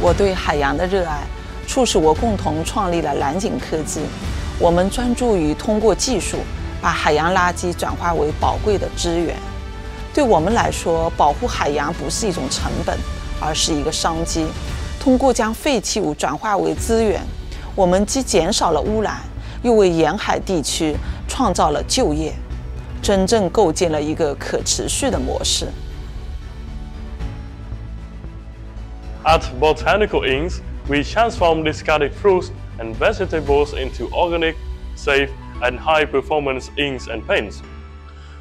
我对海洋的热爱，促使我共同创立了蓝景科技。我们专注于通过技术，把海洋垃圾转化为宝贵的资源。对我们来说，保护海洋不是一种成本，而是一个商机。通过将废弃物转化为资源，我们既减少了污染，又为沿海地区创造了就业，真正构建了一个可持续的模式。At Botanical Inks, we transform discarded fruits and vegetables into organic, safe, and high-performance inks and paints.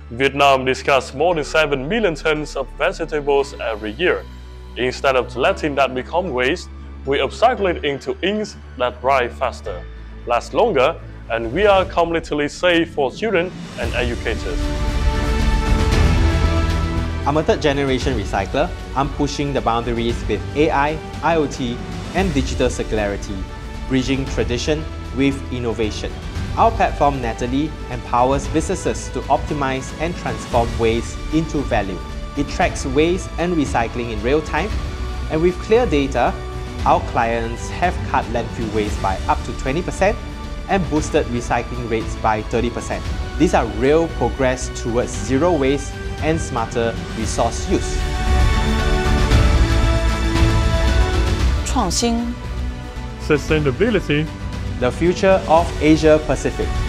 Vietnam discards more than 7 million tons of vegetables every year, Instead of letting that become waste, we upcycle it into inks that dry faster, last longer, and we are completely safe for students and educators. I'm a third generation recycler. I'm pushing the boundaries with AI, IoT, and digital circularity, bridging tradition with innovation. Our platform, Natalie, empowers businesses to optimize and transform waste into value. It tracks waste and recycling in real time, and with clear data, our clients have cut landfill waste by up to 20% and boosted recycling rates by 30%. These are real progress towards zero waste and smarter resource use. 创新 Sustainability The future of Asia Pacific.